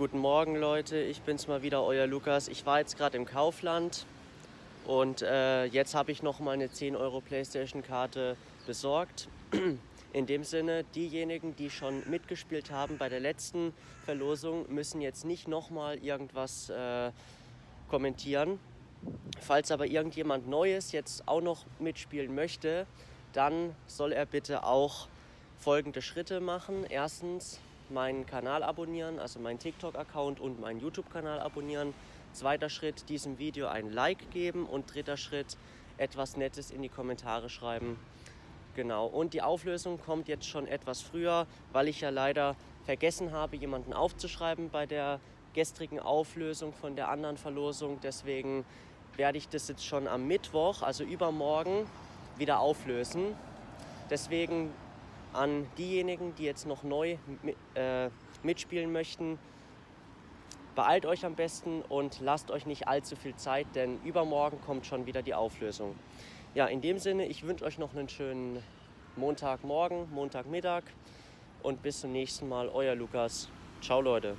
Guten Morgen Leute, ich bin's mal wieder, euer Lukas. Ich war jetzt gerade im Kaufland und äh, jetzt habe ich noch mal eine 10 Euro Playstation Karte besorgt. In dem Sinne, diejenigen, die schon mitgespielt haben bei der letzten Verlosung, müssen jetzt nicht noch mal irgendwas äh, kommentieren. Falls aber irgendjemand Neues jetzt auch noch mitspielen möchte, dann soll er bitte auch folgende Schritte machen. Erstens meinen Kanal abonnieren, also meinen TikTok-Account und meinen YouTube-Kanal abonnieren. Zweiter Schritt, diesem Video ein Like geben und dritter Schritt, etwas Nettes in die Kommentare schreiben. Genau, und die Auflösung kommt jetzt schon etwas früher, weil ich ja leider vergessen habe, jemanden aufzuschreiben bei der gestrigen Auflösung von der anderen Verlosung. Deswegen werde ich das jetzt schon am Mittwoch, also übermorgen, wieder auflösen. Deswegen an diejenigen, die jetzt noch neu äh, mitspielen möchten, beeilt euch am besten und lasst euch nicht allzu viel Zeit, denn übermorgen kommt schon wieder die Auflösung. Ja, in dem Sinne, ich wünsche euch noch einen schönen Montagmorgen, Montagmittag und bis zum nächsten Mal. Euer Lukas. Ciao Leute.